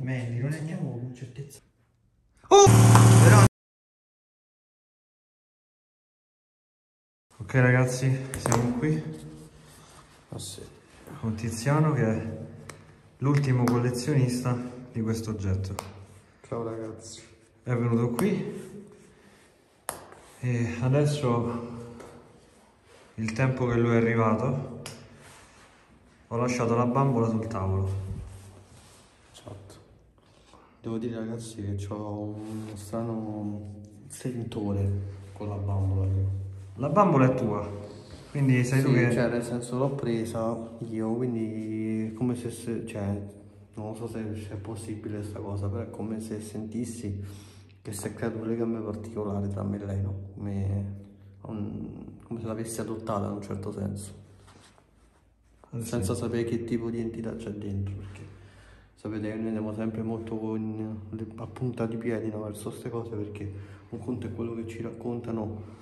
Mandy, non andiamo con certezza. Oh! Però... Ok ragazzi, siamo qui Oh, sì. con Tiziano che è l'ultimo collezionista di questo oggetto. Ciao ragazzi. È venuto qui e adesso il tempo che lui è arrivato ho lasciato la bambola sul tavolo. Devo dire ragazzi che ho uno strano sentore con la bambola io. La bambola è tua, quindi sei tu Sì, che... cioè nel senso l'ho presa io, quindi come se, se- cioè, non so se, se è possibile questa cosa, però è come se sentissi che si è creato un legame particolare tra me e lei, no? Come, un- come se l'avessi adottata in un certo senso, sì. senza sapere che tipo di entità c'è dentro, perché sapete che noi andiamo sempre molto con le, a punta di piedi no, verso queste cose, perché un conto è quello che ci raccontano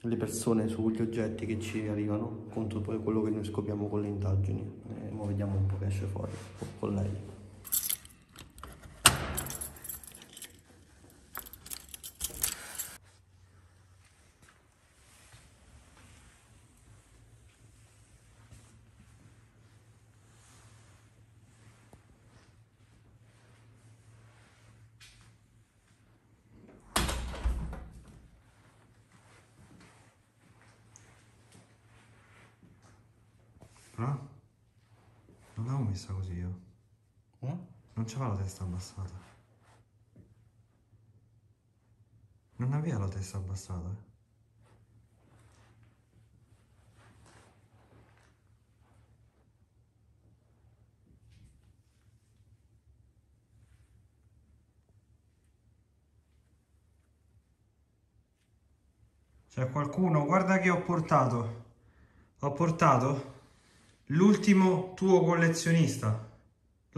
le persone sugli oggetti che ci arrivano, conto poi quello che noi scopriamo con le indagini. E ora vediamo un po' che esce fuori con lei. No? Non l'avevo messa così io. Non c'aveva la testa abbassata. Non aveva la testa abbassata. C'è qualcuno? Guarda che ho portato. Ho portato l'ultimo tuo collezionista.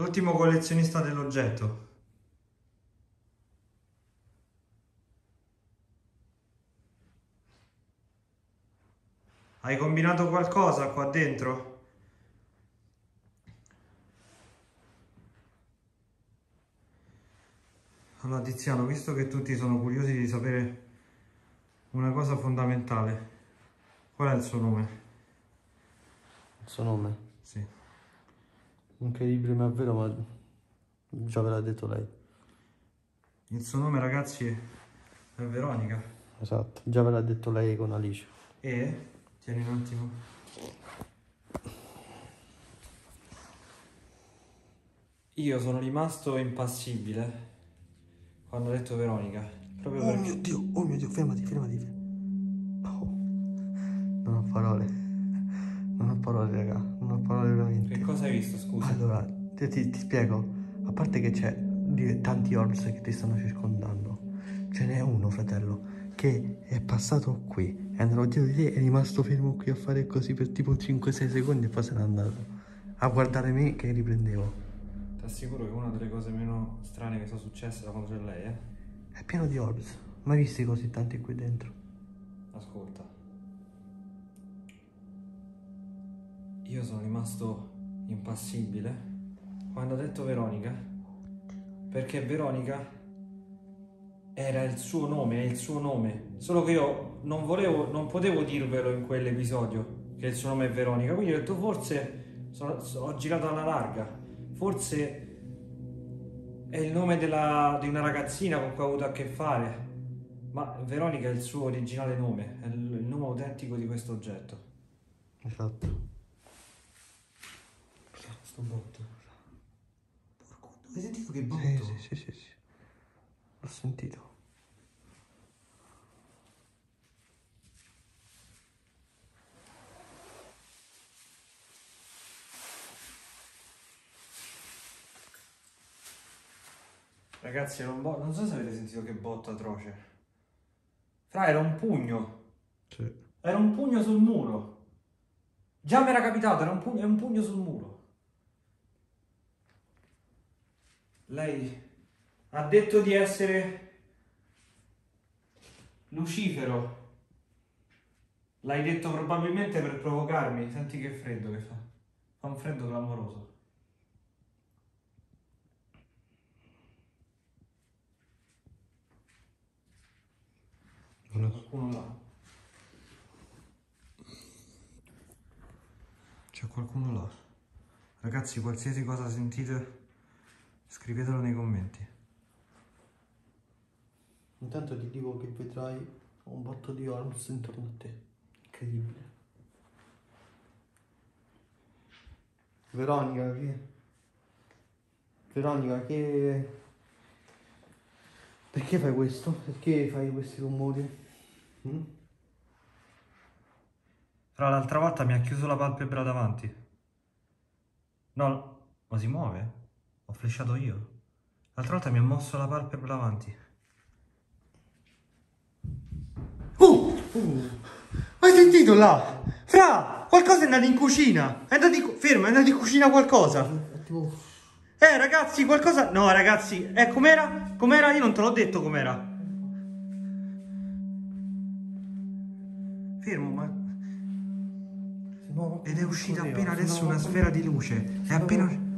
L'ultimo collezionista dell'oggetto. Hai combinato qualcosa qua dentro? Allora Tiziano, visto che tutti sono curiosi di sapere una cosa fondamentale, qual è il suo nome? Il suo nome? Sì. Incredibile ma è vero, ma già ve l'ha detto lei. Il suo nome ragazzi è, Veronica. Esatto, già ve l'ha detto lei con Alice. E, tieni un attimo. Io sono rimasto impassibile quando ho detto Veronica. Proprio Oh perché... mio Dio, oh mio Dio, fermati, fermati. Oh. Non ho parole. Non ho parole, raga. Non ho parole veramente. Che cosa hai visto, scusa? Allora, ti, ti- ti spiego. A parte che c'è tanti orbs che ti stanno circondando, ce n'è uno, fratello, che è passato qui. È andato dietro di te e è rimasto fermo qui a fare così per tipo 5-6 secondi e poi se n'è andato. A guardare me che riprendevo. Ti assicuro che una delle cose meno strane che sono successe da quando c'è lei, eh? È pieno di orbs. Mai visti così tanti qui dentro? Ascolta. Io sono rimasto impassibile quando ha detto Veronica, perché Veronica era il suo nome, è il suo nome. Solo che io non volevo, non potevo dirvelo in quell'episodio che il suo nome è Veronica. Quindi ho detto forse sono- so- ho girato alla larga. Forse è il nome della- di una ragazzina con cui ho avuto a che fare. Ma Veronica è il suo originale nome, è il nome autentico di questo oggetto. Esatto. Sto botto. Porco, hai sentito che botto? Sì, sì, sì, sì, sì. L'ho sentito. Ragazzi, era un bo- non so se avete sentito che botto atroce. Fra, era un pugno. Sì. Era un pugno sul muro. Già mi era capitato, era un pugno, è un pugno sul muro. Lei ha detto di essere Lucifero. L'hai detto probabilmente per provocarmi. Senti che freddo che fa. Fa un freddo clamoroso. Non è qualcuno là. C'è qualcuno là. Ragazzi, qualsiasi cosa sentite scrivetelo nei commenti. Intanto ti dico che vedrai un botto di Orms intorno a te. Incredibile. Veronica, che... Veronica, che... Perché fai questo? Perché fai questi rumori? Mm? Tra l'altra volta mi ha chiuso la palpebra davanti. No, ma si muove? Ho flashato io. L'altra volta mi ha mosso la palpebra davanti. Uh! uh! Hai sentito là? Fra! Qualcosa è andato in cucina! È andato in... Fermo, è andato in cucina qualcosa! Eh ragazzi, qualcosa... No ragazzi, eh com'era? Com'era? Io non te l'ho detto com'era. Fermo, ma... Ed è uscita appena adesso una sfera di luce. È appena...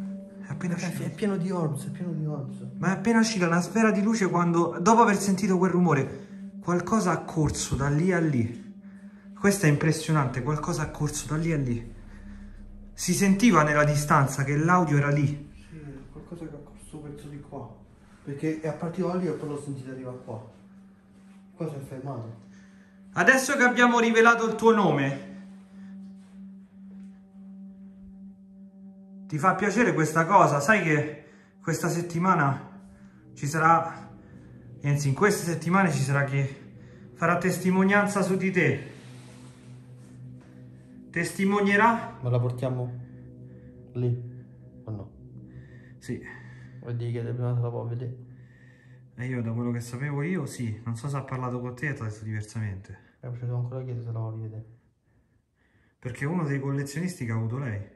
È appena uscita. È pieno di orbs, è pieno di orbs. Ma è appena uscita una sfera di luce quando, dopo aver sentito quel rumore, qualcosa ha corso da lì a lì. Questo è impressionante, qualcosa ha corso da lì a lì. Si sentiva nella distanza che l'audio era lì. Sì, qualcosa che ha corso verso di qua. Perché è partito da lì e poi l'ho sentito arrivare qua. Qua si è fermato. Adesso che abbiamo rivelato il tuo nome, ti fa piacere questa cosa? Sai che questa settimana ci sarà, anzi in queste settimane ci sarà chi farà testimonianza su di te. Testimonierà? Ma la portiamo lì o no? Sì. Vuoi dire che prima se la può vedere? E io da quello che sapevo io sì, non so se ha parlato con te e ti ha detto diversamente. Eh, ci devo ancora chiedere se la vuoi vedere. Perché uno dei collezionisti che ha avuto lei.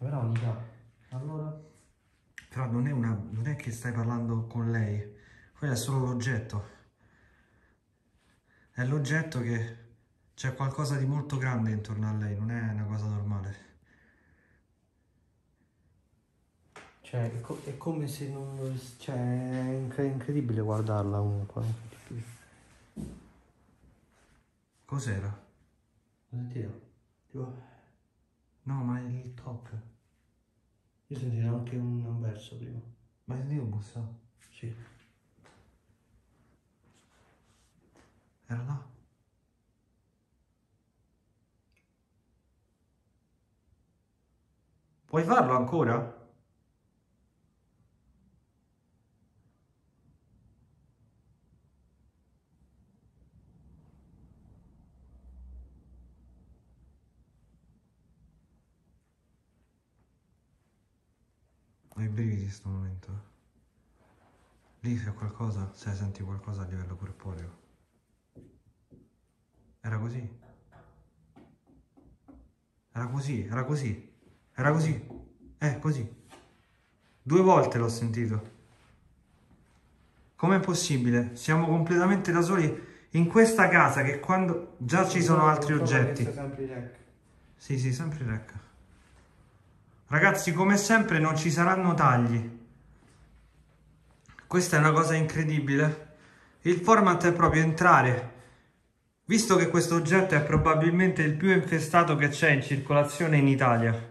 Veronica, allora? Però non è, una, non è che stai parlando con lei, quello è solo l'oggetto. È l'oggetto che c'è qualcosa di molto grande intorno a lei, non è una cosa normale. Cioè, è, co- è come se non... Cioè, è incre- incredibile guardarla comunque. Cos'era? Sentite? Tipo, No, ma è... il top. Io sentivo anche un, un verso prima. Ma è Dio bussa? Sì. Era là? Puoi farlo ancora? Ho i brividi in sto momento. Lì c'è qualcosa, se senti qualcosa a livello corporeo. Era così. Era così, era così. Era così. Eh, così. Due volte l'ho sentito. Com'è possibile? Siamo completamente da soli in questa casa che quando già ci sono altri oggetti. i. Sì, sì, sempre rec. Ragazzi, come sempre non ci saranno tagli. Questa è una cosa incredibile. Il format è proprio entrare. Visto che questo oggetto è probabilmente il più infestato che c'è in circolazione in Italia.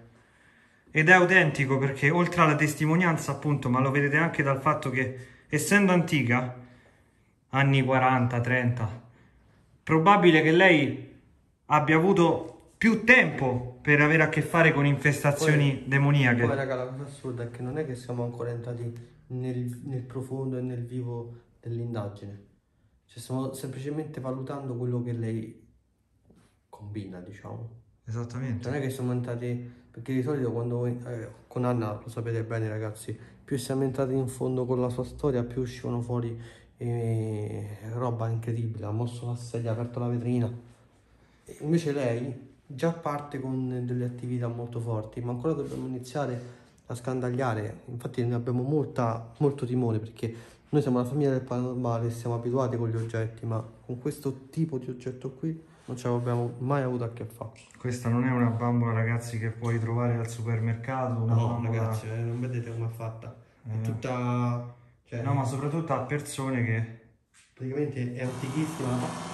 Ed è autentico perché oltre alla testimonianza appunto, ma lo vedete anche dal fatto che essendo antica, anni 40, 30, probabile che lei abbia avuto più tempo per avere a che fare con infestazioni Poi- demoniache. Poi raga, la cosa assurda è che non è che siamo ancora entrati nel, nel profondo e nel vivo dell'indagine. Cioè stiamo semplicemente valutando quello che lei combina, diciamo. Esattamente. Non è che siamo entrati, perché di solito quando eh, con Anna, lo sapete bene ragazzi, più siamo entrati in fondo con la sua storia, più uscivano fuori eh, roba incredibile. Ha mosso la sedia, ha aperto la vetrina. E invece lei già parte con delle attività molto forti, ma ancora dobbiamo iniziare a scandagliare. Infatti ne abbiamo molta, molto timore perché noi siamo la famiglia del paranormale, siamo abituati con gli oggetti, ma con questo tipo di oggetto qui non ci abbiamo mai avuto a che fare. Questa non è una bambola, ragazzi, che puoi trovare al supermercato. Una No, bambola- ragazzi, eh, non vedete com'è fatta. È Eh. tutta... Cioè, No, ma soprattutto a persone che praticamente è antichissima.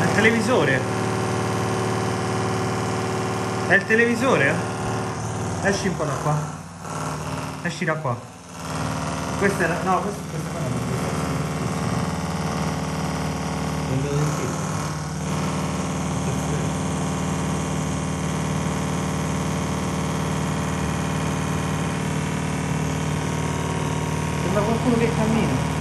È il televisore. È il televisore? Esci un po' da qua. Esci da qua. Questa è la... No, questa, questa è la... Sembra qualcuno che cammina.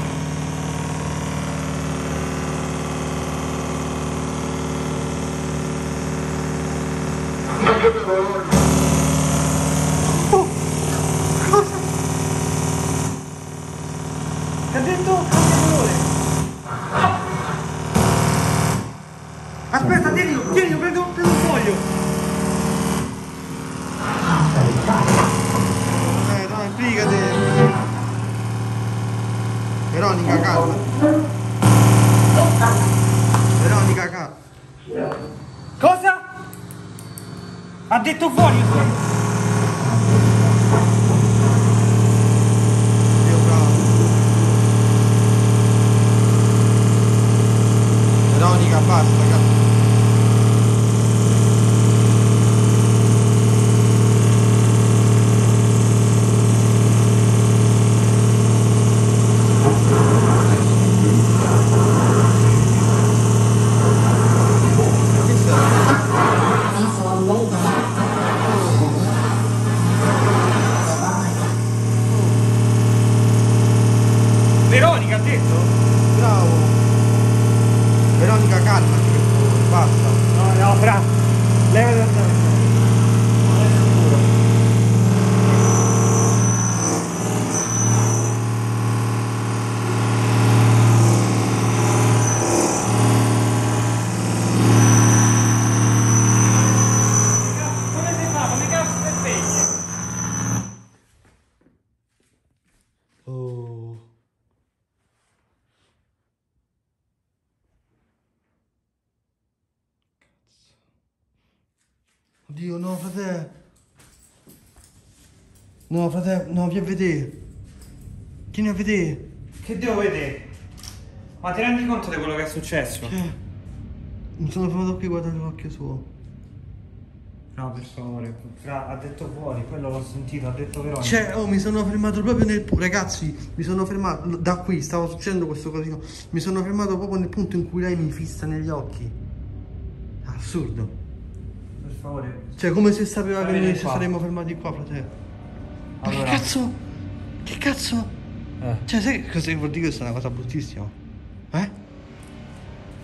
Oh, cosa? Che ha detto cambia colore. Aspetta, tienilo, tienilo, prendo, prendo un foglio. Eh, no, implicate. Veronica, calma. Veronica, calma. Cosa? Ha detto fuori. Dio bravo. Veronica, basta, cazzo. Ma che serve? Visual label. Veronica ha detto? Bravo. Veronica, calmati per favore, basta. No, no, fra. Leva da Non è sicuro. Come si fa? Come cazzo si spegne? Oh. Oddio, no, frate. No, frate, no, vieni a vedere. Vieni a vedere. Che devo vedere? Ma ti rendi conto di quello che è successo? Che? Mi sono fermato qui a guardare l'occhio suo. No, per favore. Fra, ha detto fuori, quello l'ho sentito, ha detto Veronica. Cioè, oh, mi sono fermato proprio nel Ragazzi, mi sono fermato. Da qui stava succedendo questo casino. Mi sono fermato proprio nel punto in cui lei mi fissa negli occhi. Assurdo. Per favore. Cioè, come se sapeva che noi ci saremmo fermati qua, fratello. Allora. che cazzo? Che cazzo? Eh, Cioè, sai che cosa vuol dire questa è una cosa bruttissima? Eh?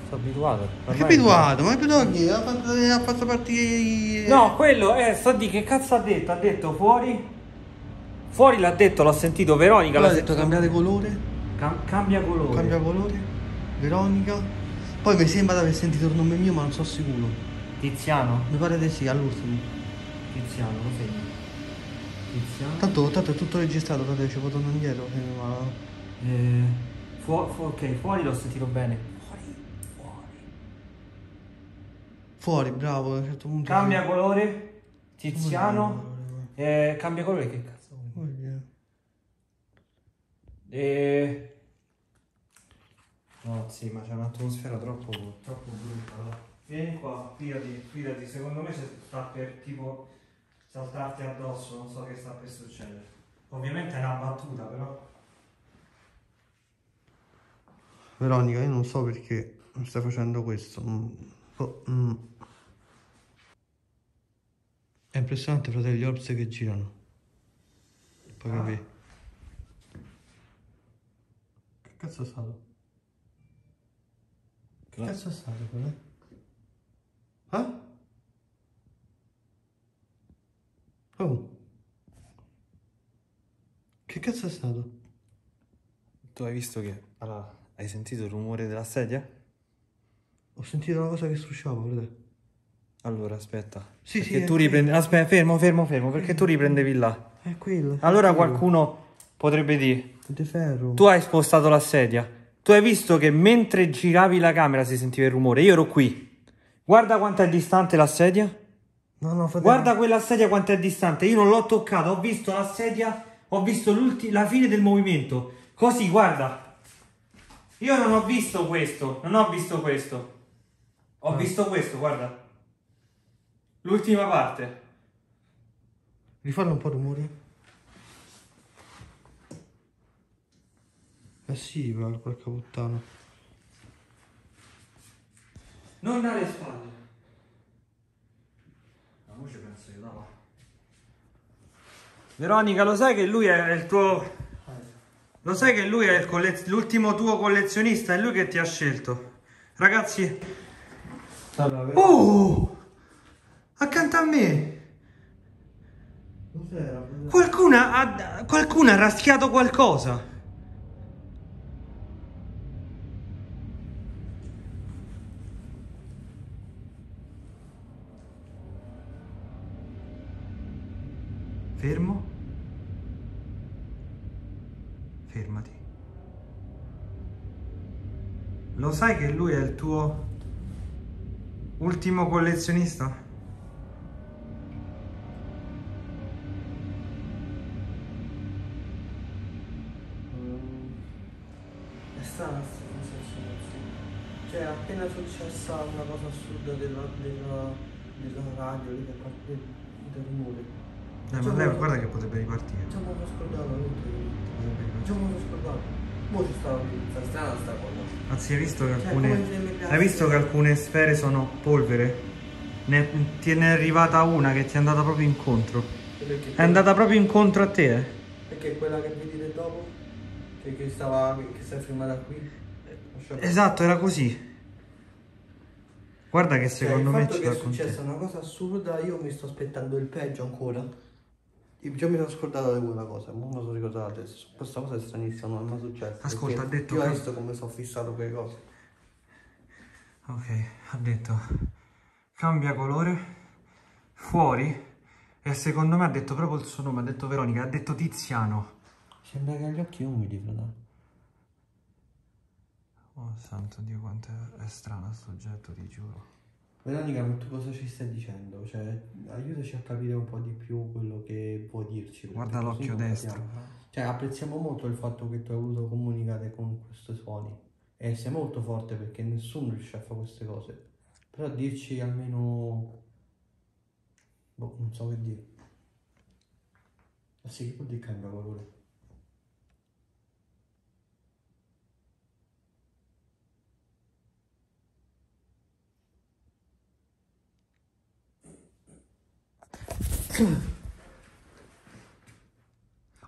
sono abituato. Ma che abituato? Ma abituato chi? Ha fatto, ha fatto partire... No, quello, eh, sto di che cazzo ha detto? Ha detto fuori? Fuori l'ha detto, l'ho sentito, Veronica l'ha ha detto cambiare colore, Cam- cambia colore. cambia colore, Veronica. Poi mi sembra di aver sentito il nome mio, ma non sono sicuro. Tiziano? Mi pare di sì, all'ultimo. Tiziano, lo segni. Tanto, tanto è tutto registrato, frate, ci torno indietro. eh. Eh, fu- fu- ok, fuori l'ho sentito bene. Fuori, fuori. Fuori, bravo, a un certo punto... Cambia sì. colore. Tiziano. Eh, cambia colore che cazzo? vuoi? Fuori, eh. No, sì, ma c'è un'atmosfera troppo, troppo brutta. Vieni qua, fidati, fidati, secondo me sta per tipo saltarti addosso, non so che sta per succedere. Ovviamente è una battuta, però. Veronica, io non so perché mi stai facendo questo. mm, mm. È impressionante, fratello, gli orbs che girano. Poi Ah. capì. Che cazzo è stato? Che cazzo è stato quello? Eh? Oh. Che cazzo è stato? Tu hai visto che... Allora, hai sentito il rumore della sedia? Ho sentito una cosa che strusciava, fratello. Allora, aspetta. Sì, perché sì, tu riprendi... Aspetta, fermo, fermo, fermo, perché tu riprendevi là. È quello. Allora quello. qualcuno potrebbe dire... Di ferro. Tu hai spostato la sedia Tu hai visto che mentre giravi la camera si sentiva il rumore. Io ero qui. Guarda quanto è distante la sedia. No, no, fratello. Guarda quella sedia quanto è distante. Io non l'ho toccata. Ho visto la sedia. Ho visto la fine del movimento. Così, guarda. Io non ho visto questo. Non ho visto questo. Ho visto questo, guarda. L'ultima parte. Rifallo un po' rumore. Eh sì, va, porca puttana. Non alle spalle. Voce penso che dava. Veronica, lo sai che lui è il tuo. Lo sai che lui è il collez- l'ultimo tuo collezionista? È lui che ti ha scelto. Ragazzi. Oh! Accanto a me! Cos'era? ha, qualcuno ha raschiato qualcosa. Fermo. Fermati. Lo sai che lui è il tuo ultimo collezionista? Mm, È strana questa sensazione, sì. Cioè, è appena successa una cosa assurda della, della, della radio, lì, del, del, del rumore. Eh, ma lei guarda che potrebbe ripartire. Ci siamo scordato, non Ci siamo scordato. Mo ci stava sta strana sta cosa. Anzi, hai visto che Cioè, alcune. piace- Hai visto che alcune sfere sono polvere? Ne, te ne è arrivata una che ti è andata proprio incontro. Perché, È andata proprio incontro a te, eh? Perché quella che vedete dopo? Che, che stava. che si è filmata qui? Esatto, era così. Guarda che Cioè, secondo il me ci che è successa una cosa assurda, io mi sto aspettando il peggio ancora. Io già mi sono scordato di quella cosa, non me lo sono ricordato adesso. Questa cosa è stranissima, non è mai successa. Ascolta, ha detto Io che- ho visto come sono fissato quelle cose. Ok, ha detto cambia colore fuori e secondo me ha detto proprio il suo nome, ha detto Veronica, ha detto Tiziano. Sembra che ha gli occhi umidi, fratello. Oh santo Dio quanto è, è strano sto oggetto, ti giuro. Veronica, ma tu cosa ci stai dicendo? Cioè, aiutaci a capire un po' di più quello che vuoi dirci. Guarda l'occhio destro. Cioè, apprezziamo molto il fatto che tu hai voluto comunicare con questi suoni. E sei molto forte perché nessuno riesce a fare queste cose. Però dirci almeno... Boh, non so che dire. Ma sì, che vuol dire cambia colore?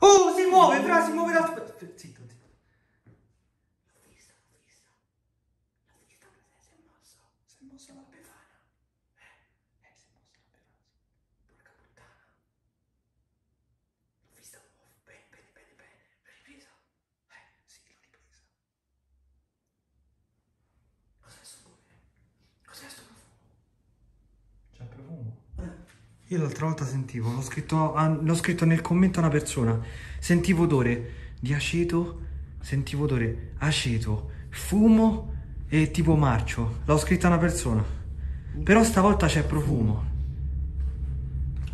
Oh, si muove, Fra, si muove la... Zitto, zitto. L'ho vista, l'ho vista. L'ho vista, ma si è mossa. Si è mossa la befana. Eh, eh, si è mossa la befana. Porca puttana. L'ho vista muovere. Bene, bene, bene, bene. L'ho ripresa. Eh, sì, l'ho ripresa. Cos'è sto rumore? Cos'è sto profumo? C'è profumo. Io l'altra volta sentivo, l'ho scritto, l'ho scritto nel commento a una persona, sentivo odore di aceto, sentivo odore aceto, fumo e tipo marcio. L'ho scritto a una persona. Però stavolta c'è profumo.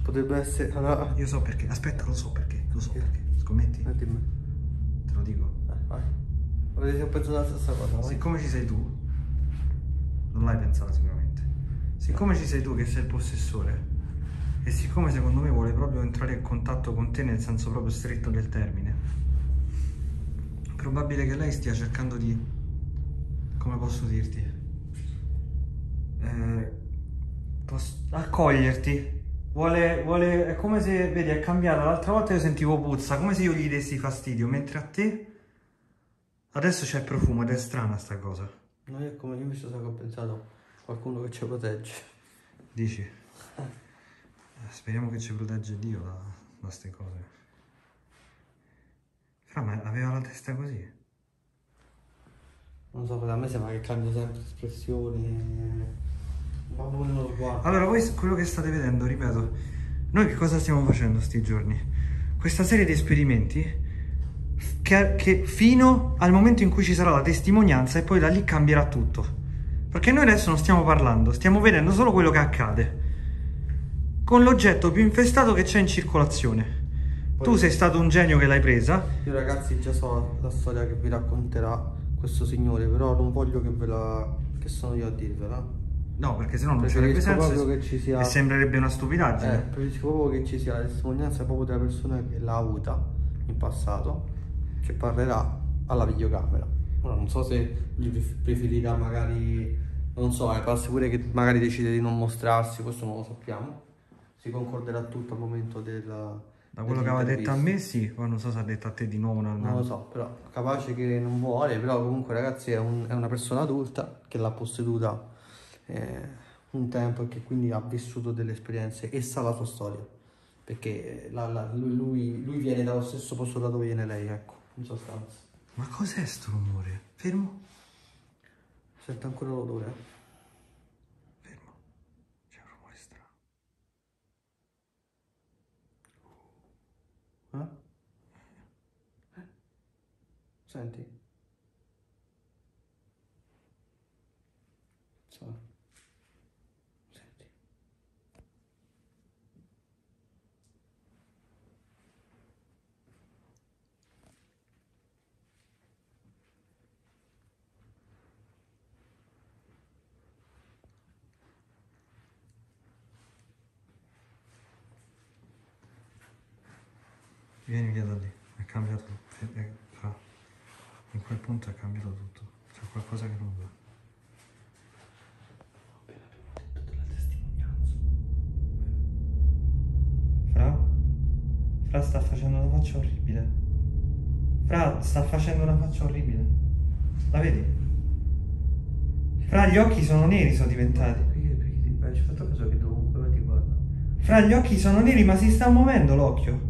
Potrebbe essere... Allora... Io so perché, aspetta, lo so perché, lo so perché. Scommetti? Eh, dimmi. Te lo dico. Eh, vai. Avete sempre pensato la stessa cosa, vai. Siccome ci sei tu, non l'hai pensato sicuramente. Siccome ci sei tu che sei il possessore, e siccome secondo me vuole proprio entrare in contatto con te nel senso proprio stretto del termine, è probabile che lei stia cercando di, come posso dirti, eh, pos- accoglierti. Vuole, vuole, è come se, vedi, è cambiata. L'altra volta io sentivo puzza, come se io gli dessi fastidio, mentre a te adesso c'è profumo ed è strana sta cosa. No, io come io invece so che ho pensato qualcuno che ci protegge. Dici? Speriamo che ci protegge Dio da queste cose. Fra, ma aveva la testa così. Non so, a me sembra che cambia sempre espressione. Ma pure nello sguardo. Allora, voi quello che state vedendo, ripeto, noi che cosa stiamo facendo sti giorni? Questa serie di esperimenti che, che fino al momento in cui ci sarà la testimonianza e poi da lì cambierà tutto. Perché noi adesso non stiamo parlando, stiamo vedendo solo quello che accade con l'oggetto più infestato che c'è in circolazione. Poi- tu sei stato un genio che l'hai presa. Io ragazzi già so la storia che vi racconterà questo signore, però non voglio che ve la... che sono io a dirvela. No, perché sennò non sarebbe Preferisco senso proprio e- che ci sia... e sembrerebbe una Eh, stupidaggine. preferisco proprio che ci sia la testimonianza proprio della persona che l'ha avuta in passato, che parlerà alla videocamera. Ora non so se pref- preferirà magari, non so, eh, essere pure che magari decide di non mostrarsi, questo non lo sappiamo. Si concorderà tutto al momento della... Da quello che aveva detto a me, sì, poi non so se ha detto a te di nuovo. Non, Non lo so, però capace che non vuole, però comunque ragazzi è, un- è una persona adulta che l'ha posseduta eh, un tempo e che quindi ha vissuto delle esperienze e sa la sua storia, perché la- la- lui, lui- lui viene dallo stesso posto da dove viene lei, ecco, in sostanza. Ma cos'è sto rumore? Fermo? Sente ancora l'odore? Fermo. C'è un rumore strano. Eh? Eh? Senti? So. Senti. Vieni via da lì, è cambiato. È- è- fra- in quel punto è cambiato tutto. C'è qualcosa che non va. Testimonianza. Fra? Fra sta facendo una faccia orribile. Fra sta facendo una faccia orribile. La vedi? Fra gli occhi sono neri, sono diventati. Perché, perché ti hai fatto caso che dovunque ti guarda? Fra gli occhi sono neri, ma si sta muovendo l'occhio.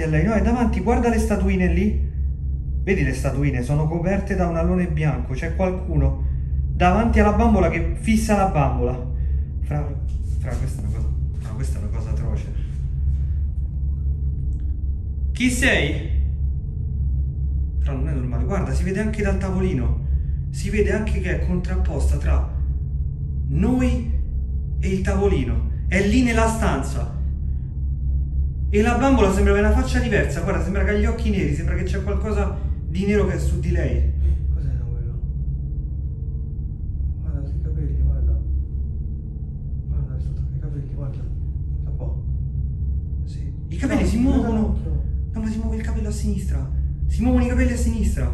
Davanti a lei, no? È davanti, guarda le statuine lì. Vedi le statuine, sono coperte da un alone bianco. C'è qualcuno davanti alla bambola che fissa la bambola. Fra, fra questa è una cosa. No, questa è una cosa atroce. Chi sei? Fra non è normale, guarda, si vede anche dal tavolino. Si vede anche che è contrapposta tra noi e il tavolino. È lì nella stanza. E la bambola sembra avere una faccia diversa, guarda, sembra che ha gli occhi neri, sembra che c'è qualcosa di nero che è su di lei. Cos'era quello? Guarda, i capelli, guarda. Guarda, è sotto i capelli, guarda. Da qua. Sì. I capelli No, si muovono. No, ma si muove il capello a sinistra. Si muovono i capelli a sinistra.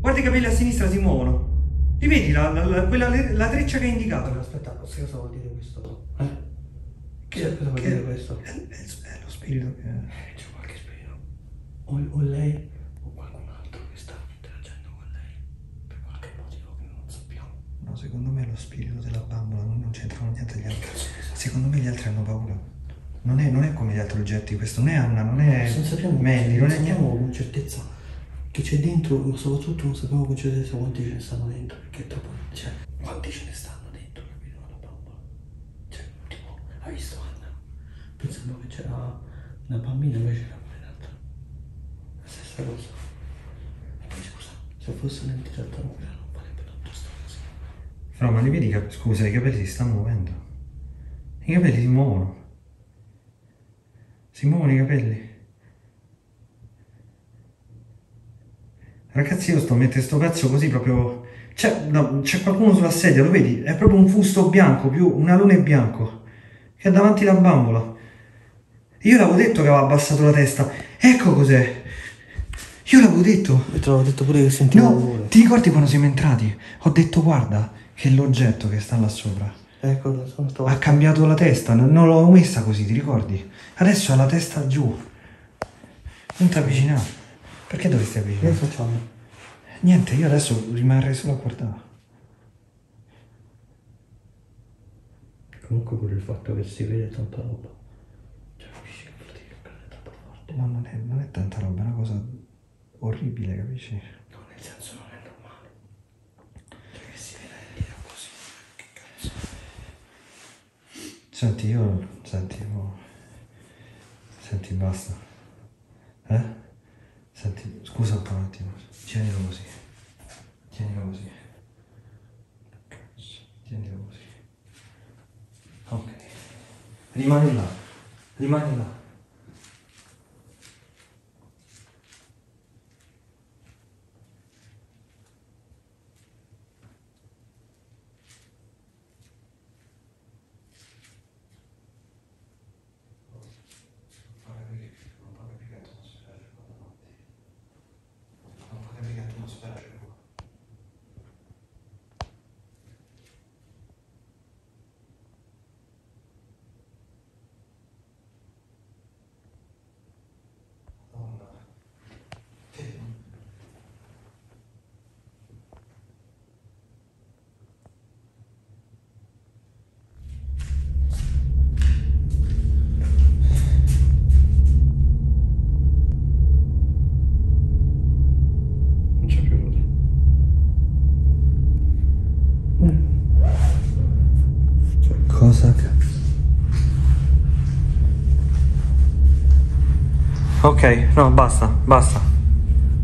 Guarda i capelli a sinistra si muovono. Li vedi la, la, la- quella, la treccia che hai indicato? Allora, aspetta, cosa vuol dire questo? Eh? Che, cosa vuol dire questo? È lo spirito che... Eh, c'è qualche spirito. O, o lei o qualcun altro che sta interagendo con lei. Per qualche motivo che non sappiamo. No, secondo me è lo spirito della bambola, non, non c'entrano niente gli altri. Secondo me gli altri hanno paura. Non è, non è come gli altri oggetti questo, non è Anna, non è non sappiamo, Mandy, non non è sappiamo niente. con certezza che c'è dentro, ma soprattutto non sappiamo con certezza quanti ce ne stanno dentro, perché troppo. Cioè, quanti ce ne stanno dentro, capito? Alla bambola. Cioè, tipo, hai visto Anna? Pensavo che una bambina, invece era un'altra. La stessa cosa. E poi scusa, se fosse un'entità nucleare non farebbe tutto sto casino. No, ma li vedi, che- scusa, i capelli si stanno muovendo. I capelli si muovono. Si muovono i capelli. Ragazzi, io sto mettendo sto pezzo così proprio... C'è, no, c'è qualcuno sulla sedia, lo vedi? È proprio un fusto bianco, più un alone bianco. Che è davanti alla bambola. Io l'avevo detto che aveva abbassato la testa. Ecco cos'è. Io l'avevo detto. E te l'avevo detto pure che sentivo No, ti ricordi quando siamo entrati? Ho detto guarda che l'oggetto che sta là sopra Ecco, sono stato... ha cambiato la testa, non, non l'ho messa così, ti ricordi? Adesso ha la testa giù. Non ti avvicinare. Perché dovresti Che avvicinare? facciamo? Niente, io adesso rimarrei solo a guardare. comunque pure il fatto che si vede tanta roba. Cioè, capisci che vuol dire che è Ma non è, non è tanta roba, è una cosa orribile, capisci? No, nel senso non è normale. Cioè che si vede lì così. Che cazzo. Senti, io... Senti, oh. Senti, basta. Eh? Senti, scusa un po' un attimo. Tienilo così. Tienilo così. Tienilo così. Ok. Rimani là. Rimani là. Non puoi capire che atmosfera c'è qua. Madonna. Fermo. Non c'è più nulla. Cosa cazzo? Ok, no, basta, basta.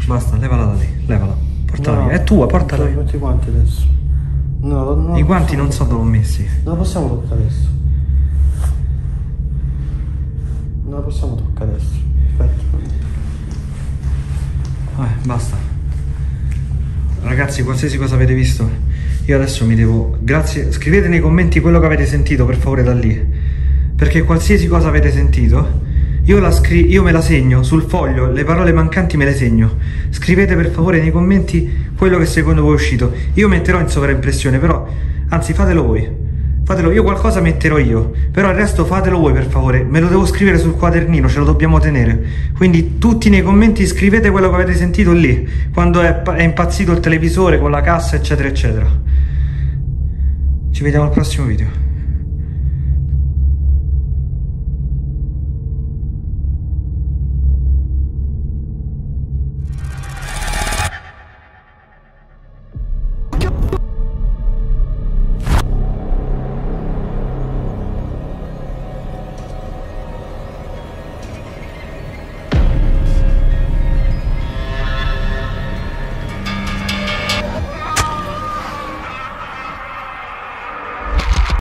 Basta, levala da lì, levala. Portala No, via. È tua, portala via. metti i guanti adesso. No, no, I guanti non so dove ho messi. Non la possiamo toccare adesso. Non la possiamo toccare adesso. Aspetta. Vabbè, basta. Ragazzi, qualsiasi cosa avete visto, io adesso mi devo. Grazie. Scrivete nei commenti quello che avete sentito, per favore, da lì. Perché qualsiasi cosa avete sentito, io, la scri- io me la segno sul foglio, le parole mancanti me le segno. Scrivete per favore nei commenti quello che secondo voi è uscito. Io metterò in sovraimpressione, però. Anzi, fatelo voi. Fatelo, io qualcosa metterò io, però il resto fatelo voi per favore, me lo devo scrivere sul quadernino, ce lo dobbiamo tenere. Quindi tutti nei commenti scrivete quello che avete sentito lì, quando è, è impazzito il televisore con la cassa, eccetera, eccetera. Ci vediamo al prossimo video.